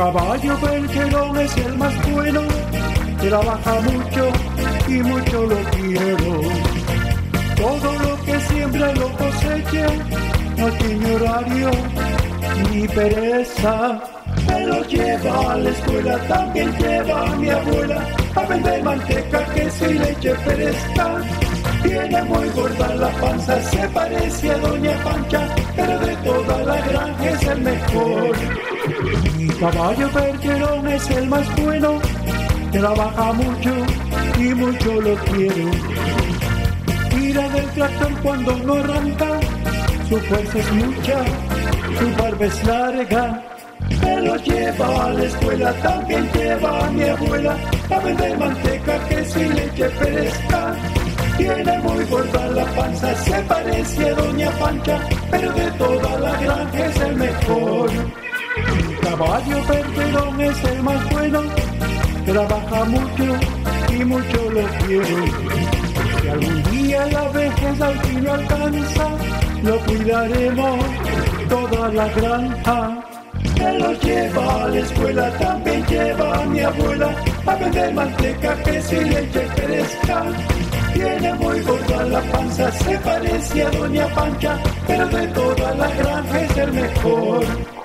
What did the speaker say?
caballo Bergerón es el más bueno, trabaja mucho y mucho lo quiero. Todo lo que siembra lo cosecha, no tiene horario ni pereza. Me lo lleva a la escuela, también lleva a mi abuela a vender manteca, queso y leche fresca. Tiene muy gorda la panza, se parece a Doña Pancha, pero de toda la granja es el mejor. Caballo percherón es el más bueno, trabaja mucho y mucho lo quiero. Tira del tractor cuando no arranca, su fuerza es mucha, su barba es larga. Me lo lleva a la escuela, también lleva a mi abuela a vender manteca, queso y leche fresca. Tiene muy gorda la panza, se parece a Doña Pancha, pero de toda la granja es el mejor. Mi caballo perdedón es el más bueno, trabaja mucho y mucho lo quiero. Si algún día la vejez al fin alcanza, lo cuidaremos toda la granja. Me lo lleva a la escuela, también lleva a mi abuela a vender manteca, queso y leche fresca. Tiene muy gorda la panza, se parece a Doña Pancha, pero de toda la granja es el mejor.